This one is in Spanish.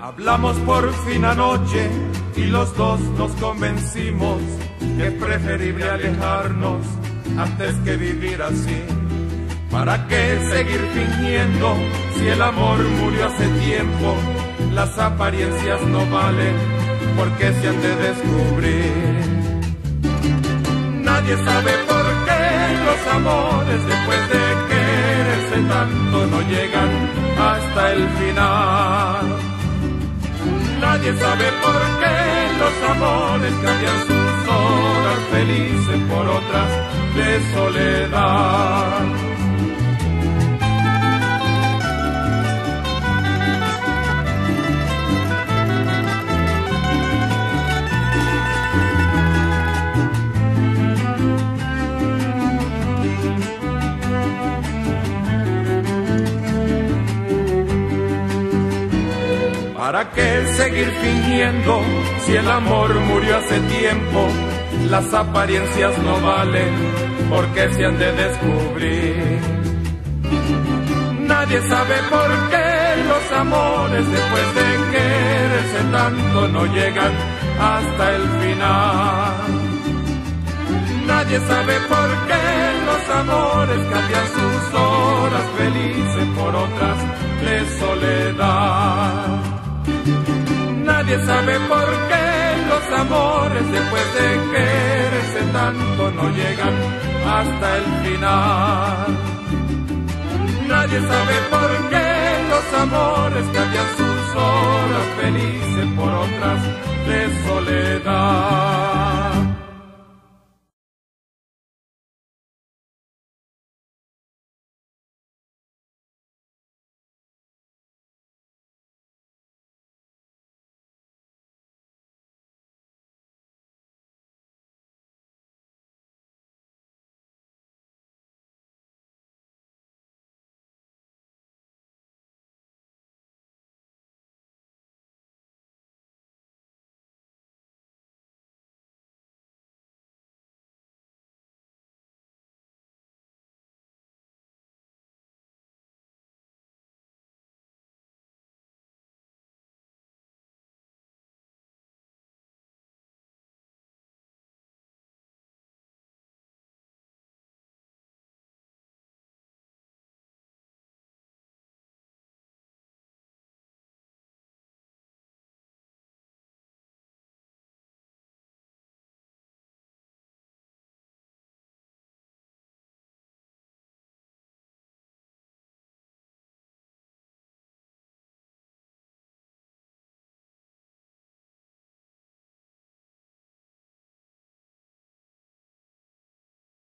Hablamos por fin anoche y los dos nos convencimos que es preferible alejarnos antes que vivir así. ¿Para qué seguir fingiendo si el amor murió hace tiempo? Las apariencias no valen porque se han de descubrir. Nadie sabe por qué los amores después de quererse tanto no llegan hasta el final. Nadie sabe por qué los amores cambian sus horas felices por otras de soledad. ¿Para qué seguir fingiendo si el amor murió hace tiempo? Las apariencias no valen porque se han de descubrir. Nadie sabe por qué los amores después de quererse tanto no llegan hasta el final. Nadie sabe por qué los amores cambian sus horas felices por otras de soledad. Nadie sabe por qué los amores después de quererse tanto no llegan hasta el final. Nadie sabe por qué